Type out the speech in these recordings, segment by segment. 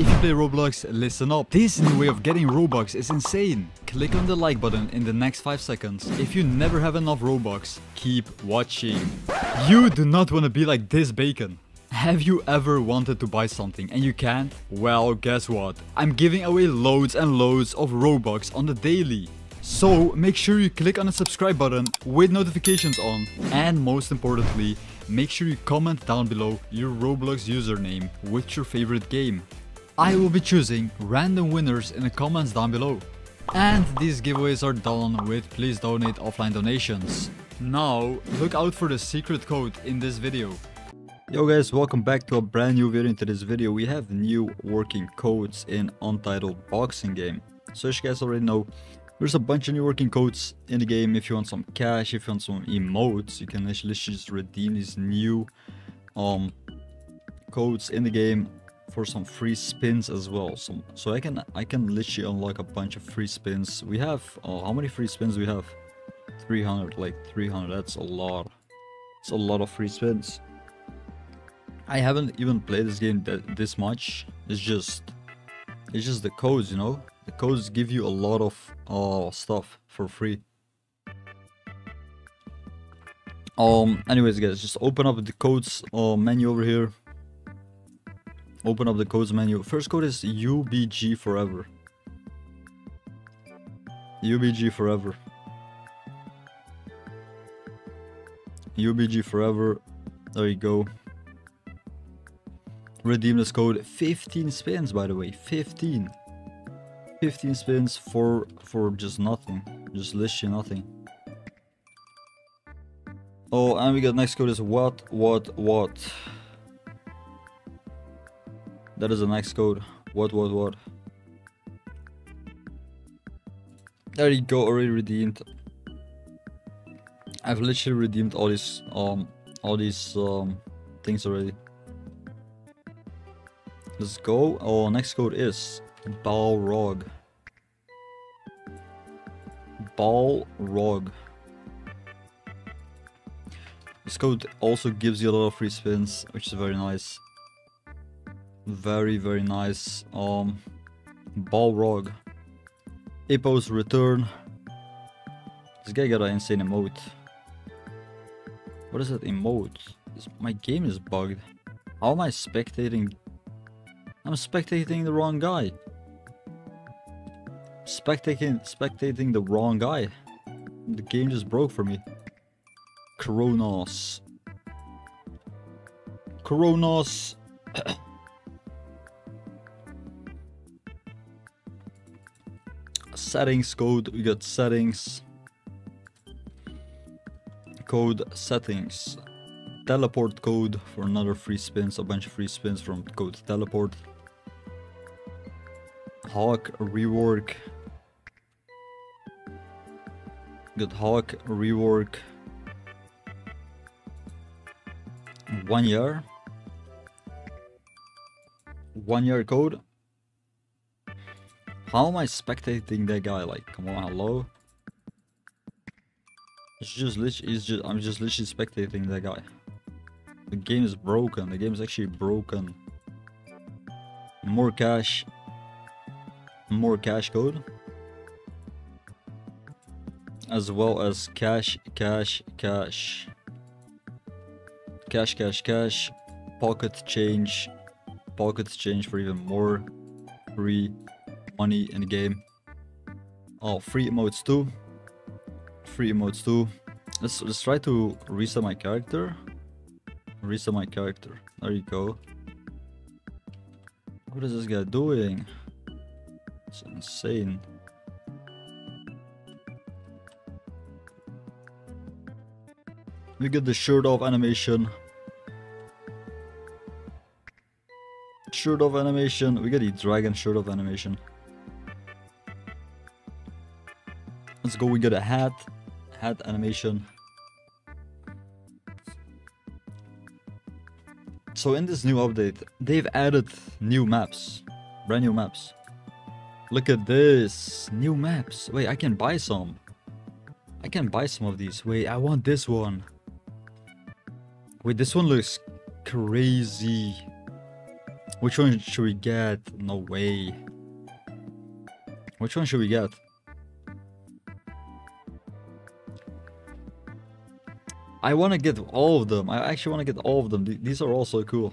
If you play Roblox, listen up. This new way of getting Robux is insane. Click on the like button in the next 5 seconds. If you never have enough Robux, keep watching. You do not want to be like this bacon. Have you ever wanted to buy something and you can't? Well, guess what? I'm giving away loads and loads of Robux on the daily. So make sure you click on the subscribe button with notifications on and most importantly, make sure you comment down below your Roblox username with your favorite game. I will be choosing random winners in the comments down below. And these giveaways are done with please donate offline donations. Now, look out for the secret code in this video. Yo guys, welcome back to a brand new video. Into this video, we have new working codes in Untitled Boxing Game. So as you guys already know, there's a bunch of new working codes in the game. If you want some cash, if you want some emotes, you can actually just redeem these new um codes in the game for some free spins as well. So so I can I can literally unlock a bunch of free spins. We have oh, how many free spins we have? 300, like 300. That's a lot. It's a lot of free spins. I haven't even played this game that this much. It's just it's just the codes, you know. The codes give you a lot of uh, stuff for free. Um. Anyways, guys, just open up the codes uh, menu over here Open up the codes menu. First code is UBG forever. UBG forever. UBG forever. There you go. Redeem this code. 15 spins, by the way. 15. 15 spins for for just nothing. Just literally nothing. Oh, and we got next code is what, what, what. That is the next code. What, what, what? There you go, already redeemed. I've literally redeemed all these, um, all these, um, things already. Let's go. Oh, next code is Balrog. Balrog. This code also gives you a lot of free spins, which is very nice. Very, very nice. Um, Balrog. Hippos return. This guy got an insane emote. What is that emote? This, my game is bugged. How am I spectating? I'm spectating the wrong guy. Spectating, spectating the wrong guy. The game just broke for me. Kronos. Kronos. settings code we got settings code settings teleport code for another free spins a bunch of free spins from code teleport hawk rework got hawk rework one year one year code how am I spectating that guy? Like, come on, hello? It's just literally, it's just, I'm just literally spectating that guy. The game is broken. The game is actually broken. More cash. More cash code. As well as cash, cash, cash. Cash, cash, cash. Pocket change. Pocket change for even more. Free money in the game. Oh, free emotes too. Free emotes too. Let's let's try to reset my character. Reset my character. There you go. What is this guy doing? It's insane. We get the shirt off animation. Shirt off animation. We get the dragon shirt off animation. Let's go, we got a hat, hat animation. So in this new update, they've added new maps, brand new maps. Look at this, new maps. Wait, I can buy some. I can buy some of these. Wait, I want this one. Wait, this one looks crazy. Which one should we get? No way. Which one should we get? I want to get all of them. I actually want to get all of them. These are all so cool.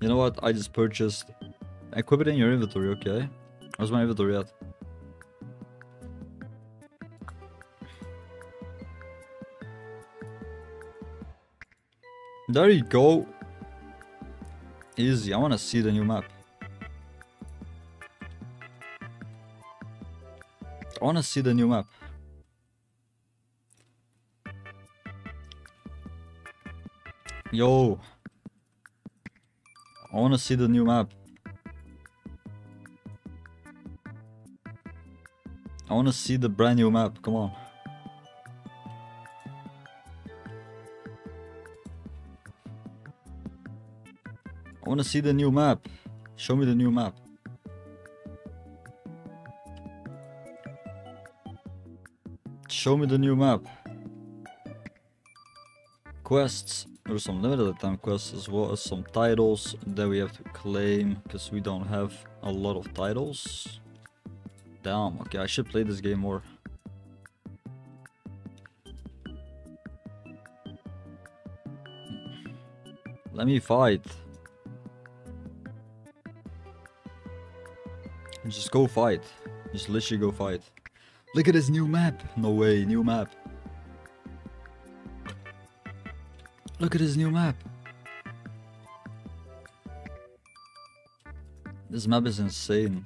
You know what? I just purchased... Equip it in your inventory, okay? Where's my inventory at? There you go. Easy. I want to see the new map. Want to see the new map. Yo. I want to see the new map. I want to see the brand new map. Come on. I want to see the new map. Show me the new map. Show me the new map. Quests. There's some limited time quests as well as some titles that we have to claim because we don't have a lot of titles. Damn, okay, I should play this game more. Let me fight. Just go fight. Just literally go fight. Look at this new map. No way, new map. Look at this new map. This map is insane.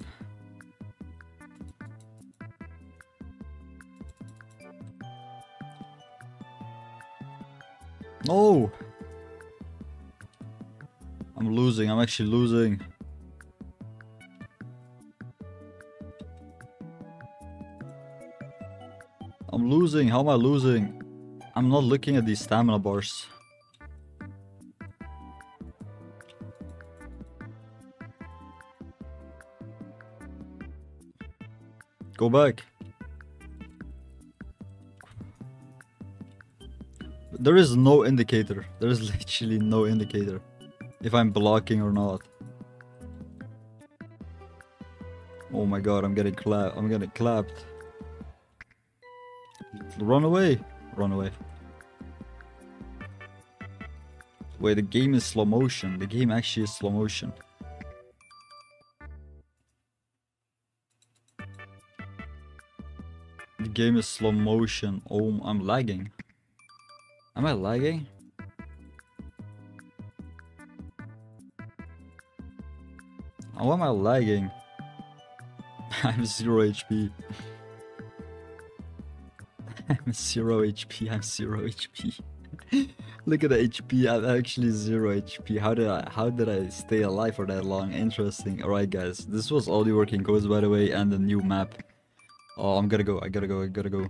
No! I'm losing, I'm actually losing. I'm losing. How am I losing? I'm not looking at these stamina bars. Go back. There is no indicator. There is literally no indicator. If I'm blocking or not. Oh my god, I'm getting clapped. I'm getting clapped. Run away. Run away. Wait, the game is slow motion. The game actually is slow motion. The game is slow motion. Oh, I'm lagging. Am I lagging? How am I lagging? I have zero HP. I'm zero HP. I'm zero HP. Look at the HP. I'm actually zero HP. How did I? How did I stay alive for that long? Interesting. All right, guys. This was all the working codes, by the way, and the new map. Oh, I'm gonna go. I gotta go. I gotta go.